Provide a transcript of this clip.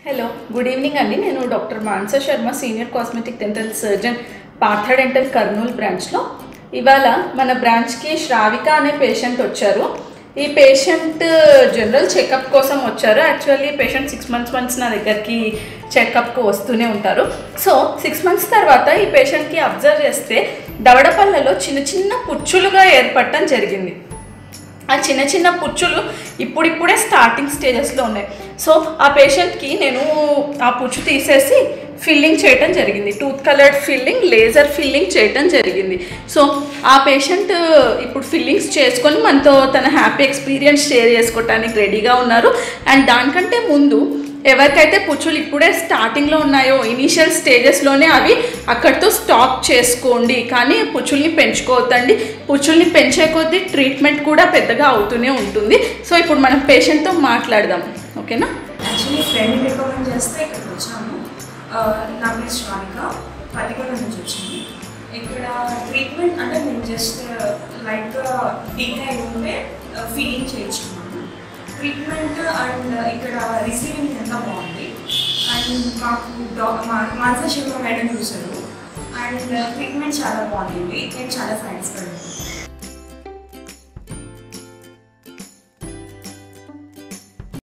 Hello good evening అండి నేను doctor Manasa Sharma senior cosmetic dental surgeon Partha dental Kurnool బ్రాంచ్లో ఇవాళ మన బ్రాంచ్కి శ్రావిక అనే పేషెంట్ వచ్చారు. ఈ పేషెంట్ జనరల్ చెకప్ కోసం వచ్చారు. Actually patient six months months నా దగ్గరికి చెకప్కి వస్తూనే ఉంటారు. సో సిక్స్ మంత్స్ తర్వాత ఈ పేషెంట్కి అబ్జర్వ్ చేస్తే దవడపళ్ళలో చిన్న చిన్న పుచ్చులుగా ఏర్పడటం జరిగింది. ఆ చిన్న చిన్న పుచ్చులు ఇప్పుడిప్పుడే స్టార్టింగ్ స్టేజెస్లో ఉన్నాయి. సో ఆ పేషెంట్కి నేను ఆ పుచ్చు తీసేసి ఫిల్లింగ్ చేయటం జరిగింది. Tooth coloured filling laser filling చేయటం జరిగింది. సో ఆ పేషెంట్ ఇప్పుడు ఫిల్లింగ్స్ చేసుకొని మనతో తన హ్యాపీ ఎక్స్పీరియన్స్ షేర్ చేసుకోవటానికి రెడీగా ఉన్నారు. అండ్ దానికంటే ముందు ఎవరికైతే పుచ్చులు ఇప్పుడే స్టార్టింగ్లో ఉన్నాయో ఇనీషియల్ స్టేజెస్లోనే అవి అక్కడితో స్టాప్ చేసుకోండి. కానీ పుచ్చుల్ని పెంచుకోవద్దండి. పుచ్చుల్ని పెంచే కొద్దీ ట్రీట్మెంట్ కూడా పెద్దగా అవుతూనే ఉంటుంది. సో ఇప్పుడు మనం పేషెంట్తో మాట్లాడదాం. ఓకేనా? యాక్చువల్లీ ఫ్రెండ్ రికమెండ్ చేస్తే ఇక్కడికి వచ్చాము. నా పేరు శ్రావిక. పతికొండ నుంచి వచ్చింది. ఇక్కడ ట్రీట్మెంట్ అంటే మేము జస్ట్ లైక్ డీగా ఉంటే ఫీలింగ్ చేయించుకున్నాము. ట్రీట్మెంట్ అండ్ ఇక్కడ రిసీవింగ్ అంతా బాగుంది. అండ్ మాకు డా మా మానస మేడం చూసారు అండ్ ట్రీట్మెంట్ చాలా బాగుంది. నేను చాలా సాటిస్ఫైడ్